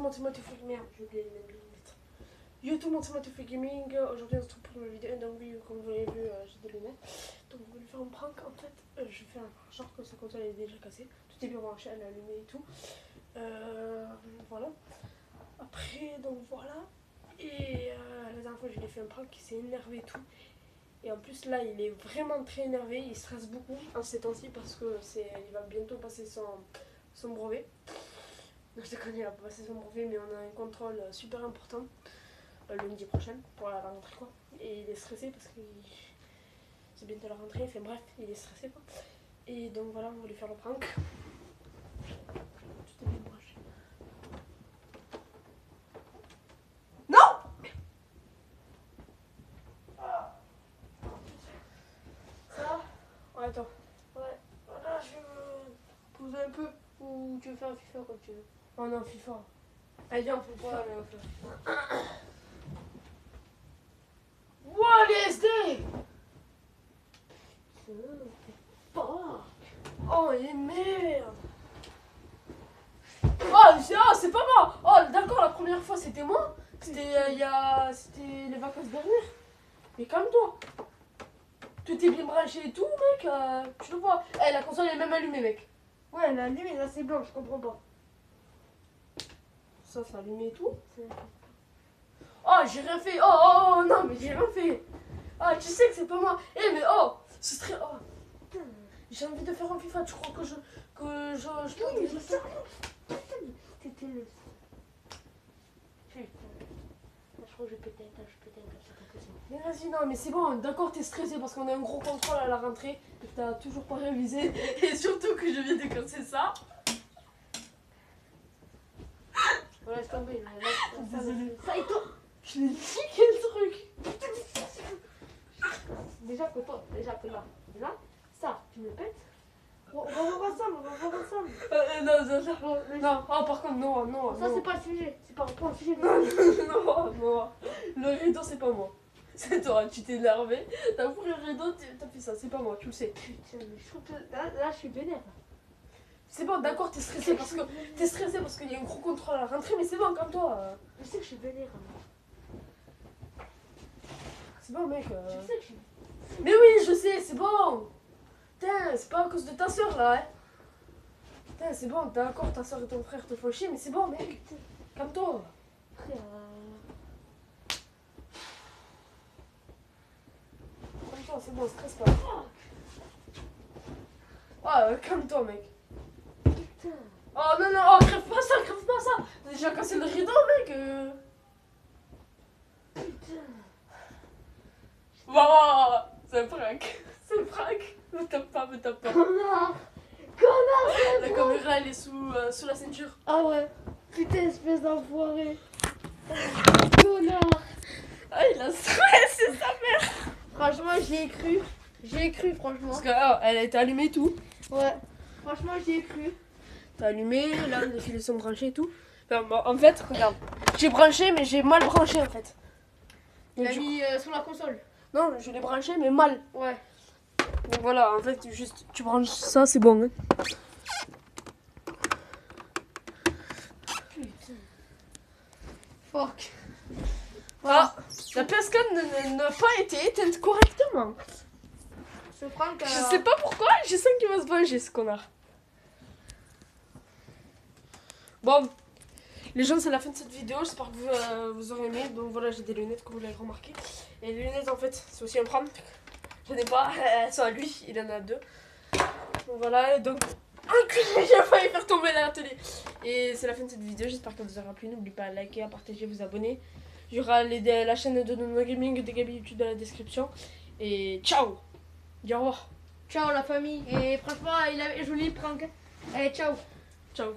monde, c'est Motify Merde, j'ai oublié les lunettes. Yo tout le monde, c'est Motify Gaming. Aujourd'hui, on se retrouve pour une vidéo. Donc, oui, comme vous l'avez vu, euh, j'ai des lunettes. Donc, on va lui faire un prank. En fait, euh, je faire un genre que sa console est déjà cassée. Tout est bien branché, elle est allumée et tout. Euh, voilà. Après, donc voilà. Et euh, la dernière fois, je lui ai fait un prank, il s'est énervé et tout. Et en plus, là, il est vraiment très énervé. Il stresse beaucoup en ces temps-ci parce que c'est, il va bientôt passer son brevet. Non, je déconne, il va pas passer son brevet, mais on a un contrôle super important euh, le lundi prochain pour la rentrée, quoi. Et il est stressé parce que c'est bientôt la rentrée. Enfin bref, il est stressé, quoi. Et donc voilà, on va lui faire le prank. Tout est bien branché. Non Ça va? Ouais, attends. Ouais, voilà, je vais me poser un peu. Ou tu veux faire un FIFA comme tu veux Oh non, FIFA. Allez, on fait pas, fait. Wow, les SD Oh, les merde Oh, c'est ah, c'est pas moi Oh, d'accord, la première fois, c'était moi. C'était euh, il y a... C'était les vacances dernières. Mais calme-toi. Tout est bien branché et tout, mec. euh, tu le vois. Eh, la console est même allumée, mec. Ouais, elle est allumée, là c'est blanc, je comprends pas. Ça, c'est allumé et tout. Oh, j'ai rien fait. Oh, oh, oh, non, mais j'ai rien fait. Ah, tu sais que c'est pas moi. Eh, mais oh, ce serait. Oh, j'ai envie de faire un FIFA. Tu crois que je. Que je. je peux Oui, je je sais. Le. Putain. Je crois que je un tas, je. Mais vas-y, non, mais c'est bon. D'accord, t'es stressé parce qu'on a un gros contrôle à la rentrée et que t'as toujours pas révisé. Et surtout que je viens de casser ça. Ouais, laisse tomber. Désolée. Toi Je l'ai niqué le truc. Déjà que toi, déjà que là, là, ça, tu me le pètes. On va voir ensemble, on va voir ensemble. Euh, euh, non, non, non. Non, oh, par contre, non, non. Ça, non. c'est pas le sujet. C'est pas, pas le sujet. non, non. Le rideau, c'est pas moi. C'est toi, tu t'es énervé. T'as pris le rideau, t'as fait ça. C'est pas moi, tu le sais. Putain, mais je trouve que là, là, je suis vénère. C'est bon, d'accord, t'es stressé parce que t'es stressé parce qu'il y a un gros contrôle à la rentrée, mais c'est bon, comme toi. euh, Je sais que je suis vénère. hein. C'est bon, mec. euh. Je sais que je suis. Mais oui, je sais, c'est bon. Putain, c'est pas à cause de ta soeur là, hein. Putain, c'est bon, d'accord, ta soeur et ton frère te font chier, mais c'est bon, mec. Putain, Calme-toi. frère. Calme-toi, c'est bon, stresse pas. Euh, calme-toi, mec. Oh non, non, oh, crève pas ça, crève pas ça. T'as déjà cassé le rideau, mec. euh. Putain. Waouh, c'est un prank. C'est un prank. Me tape pas, me tape pas. Connard Connard La caméra, elle est sous, euh, sous la ceinture. Ah ouais Putain, espèce d'enfoiré Connard Ah, il a stressé sa mère. Franchement, j'y ai cru. J'y ai cru, franchement. Parce qu'elle a été allumée et tout. Ouais. Franchement, j'y ai cru. T'as allumé, là, les fils sont branchés et tout. Enfin, bon, en fait, regarde. J'ai branché, mais j'ai mal branché, en fait. A du mis euh, sur la console. Non, je l'ai branché, mais mal. Ouais. Donc voilà, en fait, juste, tu branches ça, c'est bon. hein. Putain. Fuck. Ah, la cascade ne- n'a pas été éteinte correctement. Je sais pas pourquoi, je sens qu'il va se venger ce connard. Bon, les gens, c'est la fin de cette vidéo. J'espère que vous, euh, vous aurez aimé. Donc voilà, j'ai des lunettes, comme vous l'avez remarqué. Et les lunettes, en fait, c'est aussi un prank. J'en ai pas, elles sont à lui, il en a deux. Donc voilà, donc. J'ai failli faire tomber la télé. Et c'est la fin de cette vidéo. J'espère qu'elle vous aura plu. N'oubliez pas de liker, à partager, vous abonner. Il y aura les, la chaîne de Nono Gaming, de Gabi YouTube dans la description. Et ciao! Dis au revoir. Ciao la famille. Et franchement, il a joli prank. Allez, ciao. Ciao.